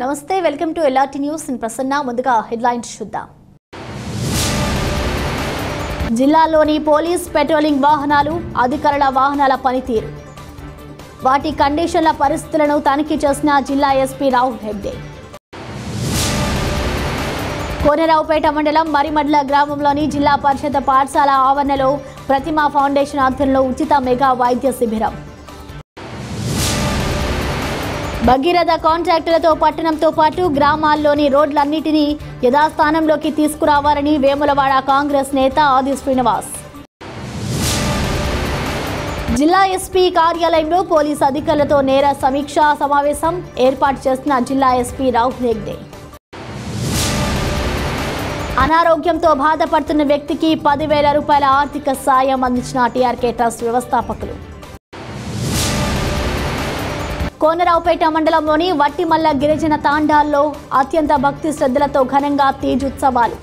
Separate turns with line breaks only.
నమస్తే welcome to LRT news. In Prasanna ముందుగా headlines చూద్దాం. జిల్లాలోని పోలీస్ పెట్రోలింగ్ వాహనాలు అధికారుల వాహనాల పనితీరు. వాటి కండిషన్ల పరిస్థితులను తనిఖీ చేసిన జిల్లా ఎస్పీ రాహుల్ హెగ్డే. కోనరావుపేట మండలం మరిమడ్ల గ్రామంలోని జిల్లా పరిషత్ పాఠశాల ఆవరణలో ప్రతిమా ఫౌండేషన్ ఆధ్వర్యంలో ఉచిత మెగా వైద్య శిబిరం. భగీరథ కాంట్రాక్టులతో పట్టణంతో పాటు గ్రామాల్లోని రోడ్లన్నిటినీ యథాస్థానంలోకి తీసుకురావాలని వేములవాడ కాంగ్రెస్ నేత ఆది శ్రీనివాస్. జిల్లా ఎస్పీ కార్యాలయంలో పోలీసు అధికారులతో నేర సమీక్షా సమావేశం ఏర్పాటు చేసిన జిల్లా ఎస్పీ రాహుల్ హెగ్డే. అనారోగ్యంతో బాధపడుతున్న వ్యక్తికి పదివేల రూపాయల ఆర్థిక సాయం అందించిన టీఆర్కే ట్రస్ట్ వ్యవస్థాపకులు. కోనరావుపేట మండలంలోని వట్టిమల్ల గిరిజన తాండాల్లో అత్యంత భక్తి శ్రద్ధలతో ఘనంగా తీజుత్సవాలు.